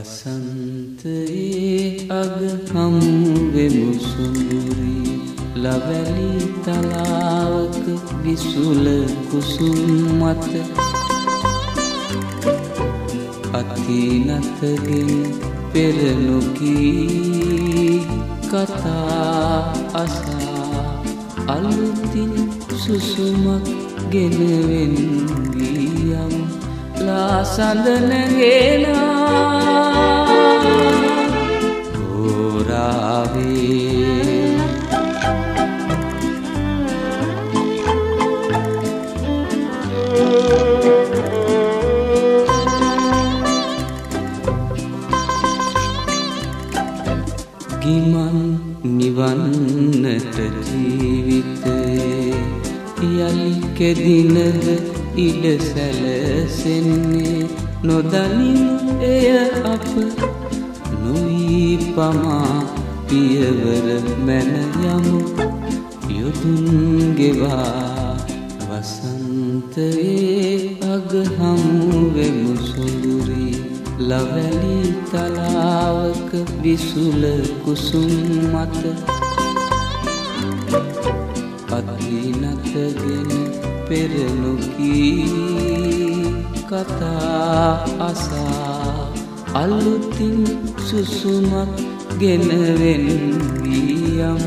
වසන්තයේ අග හමුවෙමු සුඳුරි ලවැලි තලාවක විසුල කුසුම් මත අතිනතගෙන පෙරනොකී කතා අසා අලුතින් සුසුමක් ගෙනවෙන් ගියම් ලා සඳනගෙනා ගිමන් නිවන්නට ජීවිතයේ යලි කෙදිනද ඉඩ සැලසෙන්නේ. නොදනිමු එය අප නොවී පමා පියවර මැන යමු. යොදුන් ගෙවා වසන්තයේ අග හමුවෙමු සුඳුරී. ලවැලි තලාවක විසුල කුසුම් මත අතිනතගෙන පෙරනොකී කතා අසා අලුතින් සුසුමක් ගෙනවෙන් වියම්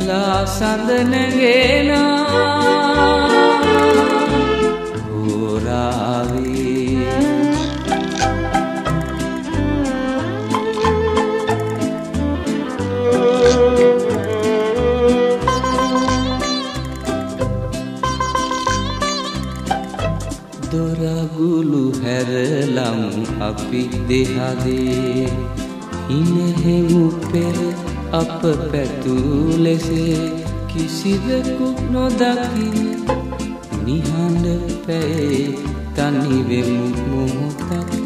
ලා සඳනගෙනා දොරගුළු හැරලමු අපි දෙහදේ. හිනහෙමු පෙර අප පැතුූ ලෙසේ කිසිදකු නොදකින නිහඬ පැයේ තනිවෙමු මොහොතක්.